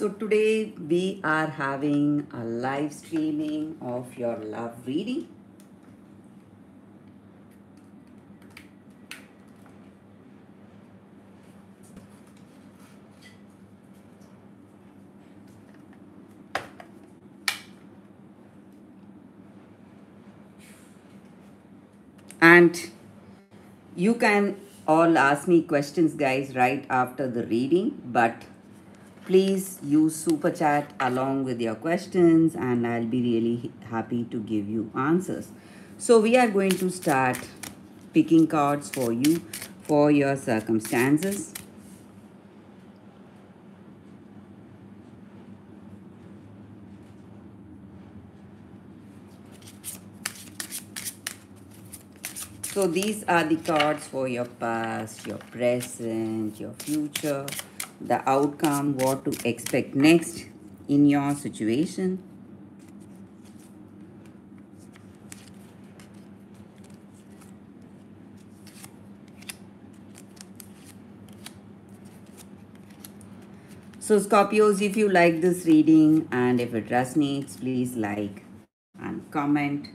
So today we are having a live streaming of your love reading. And you can all ask me questions, guys, right after the reading, but please use super chat along with your questions and I'll be really happy to give you answers. So we are going to start picking cards for you for your circumstances. So these are the cards for your past, your present, your future, the outcome, what to expect next in your situation. So Scorpios, if you like this reading and if it resonates, please like and comment.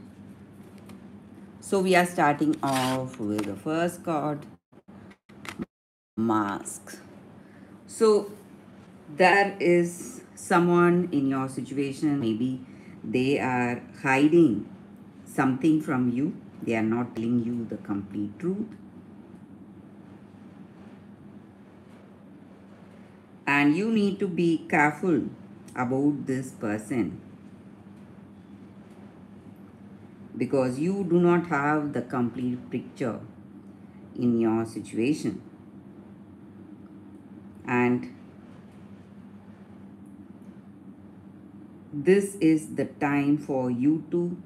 So we are starting off with the first card, Mask. So there is someone in your situation, maybe they are hiding something from you. They are not telling you the complete truth. And you need to be careful about this person because you do not have the complete picture in your situation and this is the time for you to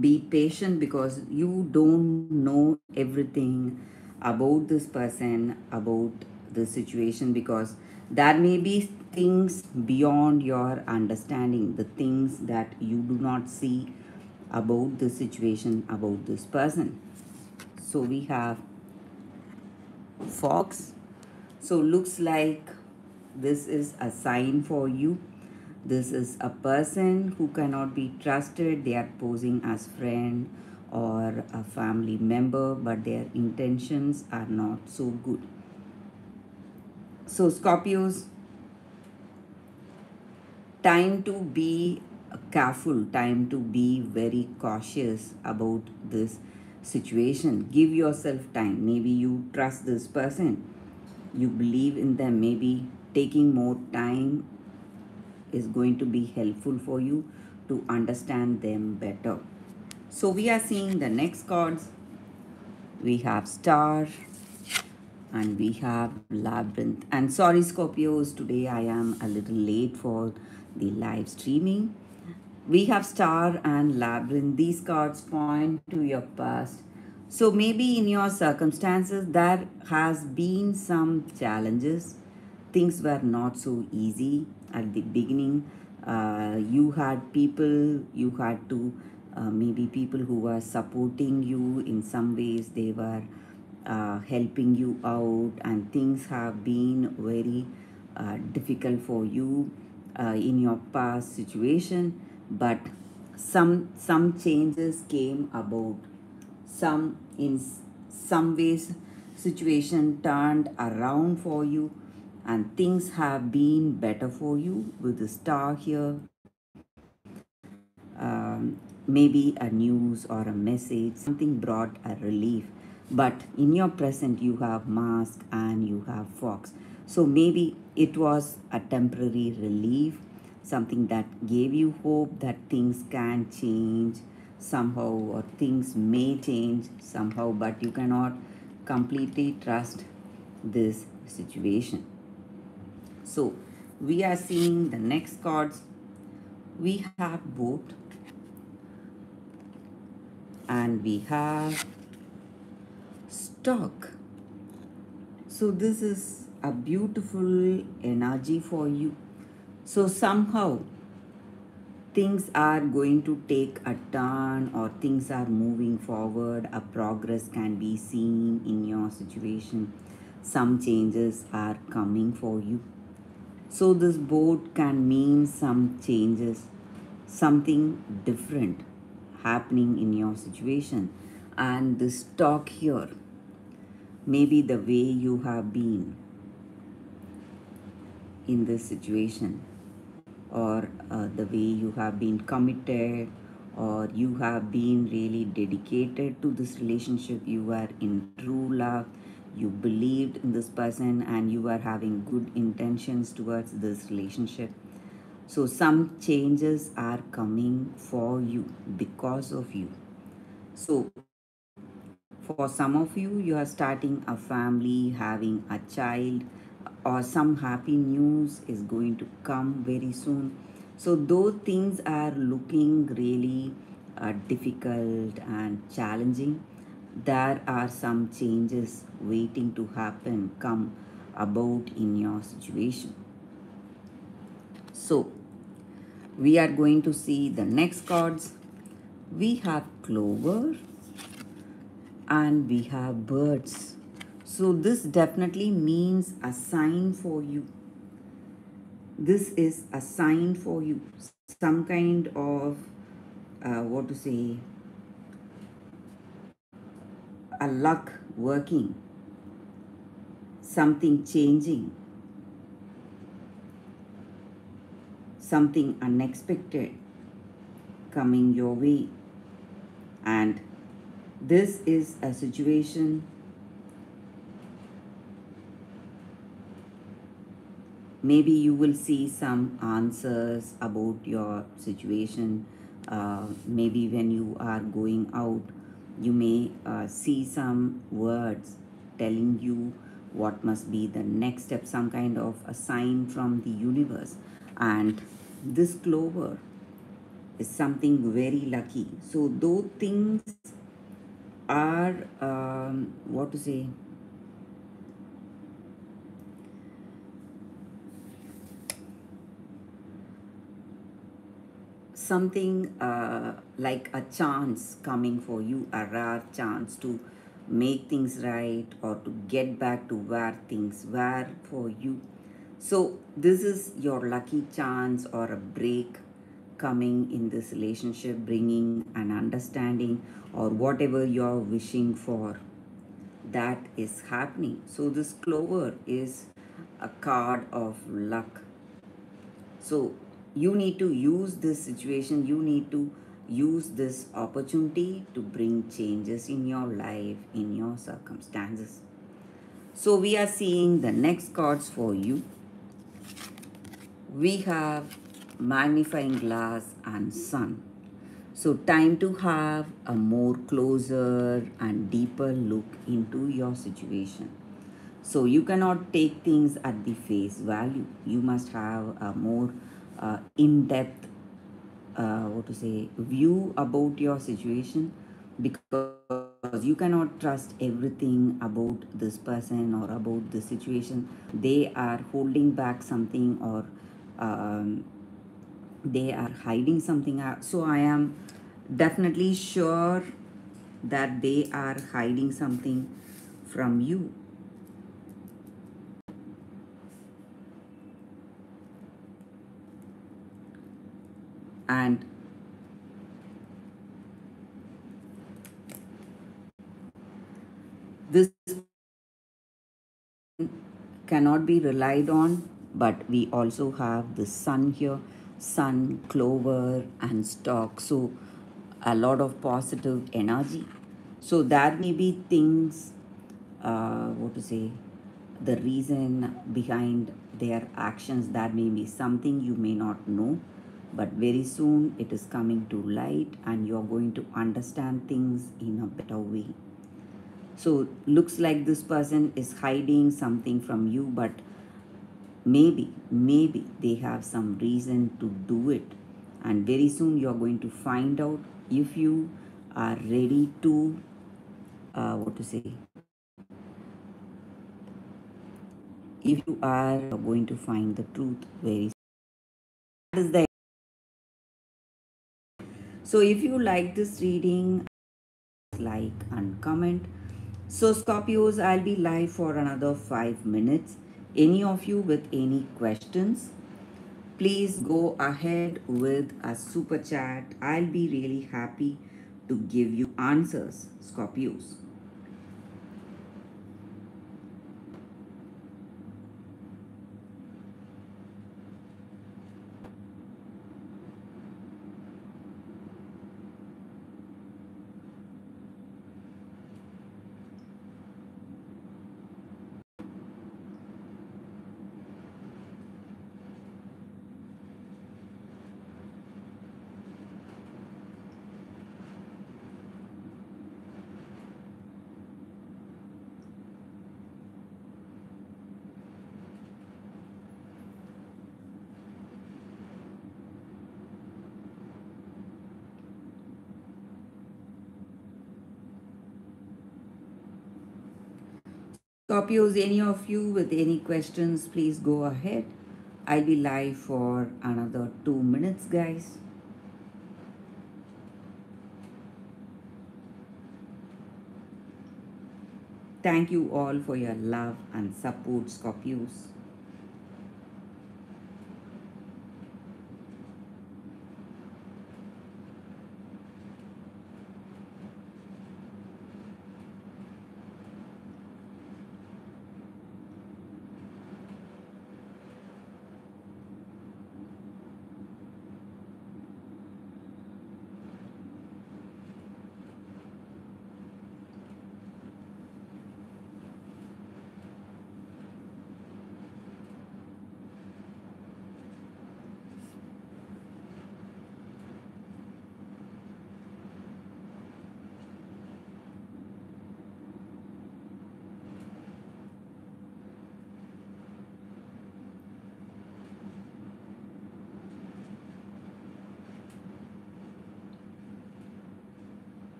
be patient because you don't know everything about this person about the situation because there may be things beyond your understanding the things that you do not see about the situation about this person. So we have fox so looks like this is a sign for you. This is a person who cannot be trusted. They are posing as friend or a family member but their intentions are not so good. So scorpios time to be careful time to be very cautious about this situation. Give yourself time. Maybe you trust this person you believe in them maybe taking more time is going to be helpful for you to understand them better. So we are seeing the next cards we have star and we have labyrinth. And sorry scorpios today i am a little late for the live streaming. We have star and labyrinth. These cards point to your past so maybe in your circumstances there has been some challenges. Things were not so easy at the beginning. Uh, you had people, you had to, uh, maybe people who were supporting you in some ways, they were uh, helping you out and things have been very uh, difficult for you uh, in your past situation. But some, some changes came about some in some ways situation turned around for you and things have been better for you with the star here. Um, maybe a news or a message something brought a relief. But in your present you have mask and you have fox. So maybe it was a temporary relief something that gave you hope that things can change somehow or things may change somehow but you cannot completely trust this situation. So we are seeing the next cards. We have boat and we have stork. So this is a beautiful energy for you. So somehow things are going to take a turn or things are moving forward, a progress can be seen in your situation. Some changes are coming for you. So, this boat can mean some changes, something different happening in your situation. And this talk here, maybe the way you have been in this situation, or uh, the way you have been committed, or you have been really dedicated to this relationship, you are in true love, you believed in this person, and you are having good intentions towards this relationship. So, some changes are coming for you because of you. So, for some of you, you are starting a family, having a child, or some happy news is going to come very soon. So, though things are looking really uh, difficult and challenging, there are some changes waiting to happen, come about in your situation. So, we are going to see the next cards. We have clover and we have birds. So this definitely means a sign for you. This is a sign for you. Some kind of, uh, what to say, a luck working, something changing, something unexpected coming your way. And this is a situation maybe you will see some answers about your situation. Uh, maybe when you are going out you may uh, see some words telling you what must be the next step some kind of a sign from the universe. And this clover is something very lucky. So though things are um, what to say something uh, like a chance coming for you a rare chance to make things right or to get back to where things were for you. So this is your lucky chance or a break coming in this relationship bringing an understanding or whatever you're wishing for. That is happening. So this clover is a card of luck. So you need to use this situation you need to use this opportunity to bring changes in your life in your circumstances so we are seeing the next cards for you we have magnifying glass and sun so, time to have a more closer and deeper look into your situation. So, you cannot take things at the face value. You must have a more uh, in depth, uh, what to say, view about your situation because you cannot trust everything about this person or about the situation. They are holding back something or um, they are hiding something so i am definitely sure that they are hiding something from you and this cannot be relied on but we also have the sun here sun, clover, and stork. So, a lot of positive energy. So, there may be things, uh, what to say, the reason behind their actions. That may be something you may not know, but very soon it is coming to light and you're going to understand things in a better way. So, looks like this person is hiding something from you, but maybe maybe they have some reason to do it and very soon you are going to find out if you are ready to uh, what to say if you are going to find the truth very soon. that is the so if you like this reading like and comment so scorpios i'll be live for another five minutes Any of you with any questions, please go ahead with a super chat. I'll be really happy to give you answers, Scorpios. Scorpios, any of you with any questions, please go ahead. I'll be live for another two minutes, guys. Thank you all for your love and support, Scorpios.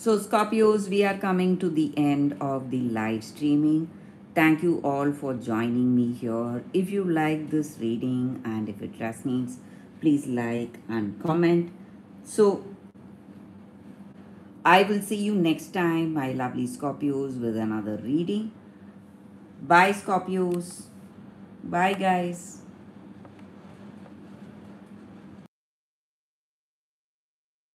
So, Scorpios, we are coming to the end of the live streaming. Thank you all for joining me here. If you like this reading and if it resonates, please like and comment. So, I will see you next time, my lovely Scorpios, with another reading. Bye, Scorpios. Bye, guys.